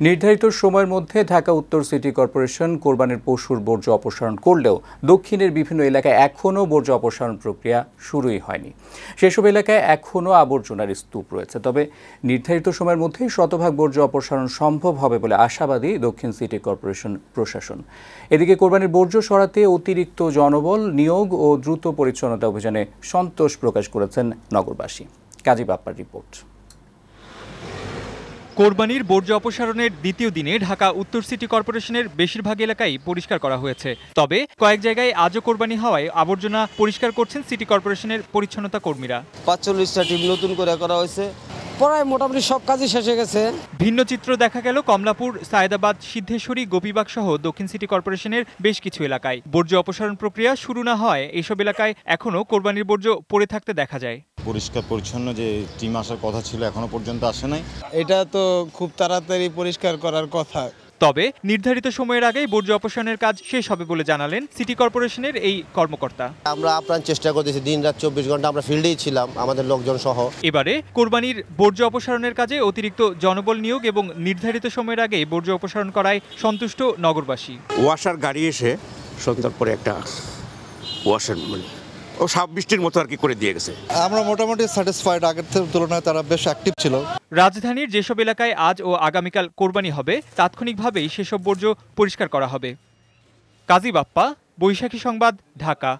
নির্ধারিত সময়ের মধ্যে ঢাকা উত্তর সিটি কর্পোরেশন কোরবানির পশুর বর্জ্য অপসারণ করলেও দক্ষিণের বিভিন্ন এলাকায় এখনও বর্জ্য অপসারণ প্রক্রিয়া শুরুই হয়নি। সেসব এলাকায় এখনও আবর্জনার স্তূপ রয়েছে। তবে নির্ধারিত সময়ের মধ্যেই শতভাগ বর্জ্য অপসারণ সম্ভব হবে বলে আশাবাদী দক্ষিণ সিটি কর্পোরেশন প্রশাসন। এদিকে কোরবানির বর্জ্য সরাতে অতিরিক্ত জনবল নিয়োগ ও দ্রুত পরিচ্ছন্নতা অভিযানে সন্তোষ প্রকাশ করেছেন নগরবাসী। কাজী বাপ্পার রিপোর্ট। কোরবানির বর্জ্য অপসারণের দ্বিতীয় দিনে ঢাকা উত্তর সিটি কর্পোরেশনের বেশিরভাগ এলাকাই পরিষ্কার করা হয়েছে। তবে কয়েক জায়গায় আজও কোরবানি হওয়ায় আবর্জনা পরিষ্কার করছেন সিটি কর্পোরেশনের পরিচ্ছন্নতা কর্মীরা। পাঁচচল্লিশটা টিম নতুন করে করা হয়েছে। প্রায় মোটামুটি সব কাজই শেষ হয়ে গেছে। ভিন্ন চিত্র দেখা গেল কমলাপুর সায়দাবাদ সিদ্ধেশ্বরী গোপীবাগ সহ দক্ষিণ সিটি কর্পোরেশনের বেশ কিছু এলাকায়। বর্জ্য অপসারণ প্রক্রিয়া শুরু না হয় এসব এলাকায় এখনও কোরবানির বর্জ্য পড়ে থাকতে দেখা যায়। পরিষ্কার পরিচ্ছন্ন যে টিম আসার কথা ছিল এখনও পর্যন্ত আসে নাই। এটা তো খুব তাড়াতাড়ি পরিষ্কার করার কথা। তবে নির্ধারিত সময়ের আগেই বর্জ্য অপসারণের কাজ শেষ হবে বলে জানালেন সিটি কর্পোরেশনের এই কর্মকর্তা। আমরা আপ্রাণ চেষ্টা করতেছি দিন রাত চব্বিশ ঘণ্টা আমরা ফিল্ডেই ছিলাম আমাদের লোকজন সহ। এবারে কোরবানির বর্জ্য অপসারণের কাজে অতিরিক্ত জনবল নিয়োগ এবং নির্ধারিত সময়ের আগে বর্জ্য অপসারণ করায় সন্তুষ্ট নগরবাসী। ওয়াশার গাড়ি এসে সন্ধ্যার পরে একটা ওয়াশার মানে ও সাব বৃষ্টির মতো আর কি করে দিয়ে গেছে। আমরা মোটামুটি স্যাটিসফাইড আগের তুলনায় তারা বেশ অ্যাক্টিভ ছিল। রাজধানীর যেসব এলাকায় আজ ও আগামীকাল কোরবানি হবে তাৎক্ষণিকভাবেই সেসব বর্জ্য পরিষ্কার করা হবে। কাজী বাপ্পা বৈশাখী সংবাদ ঢাকা।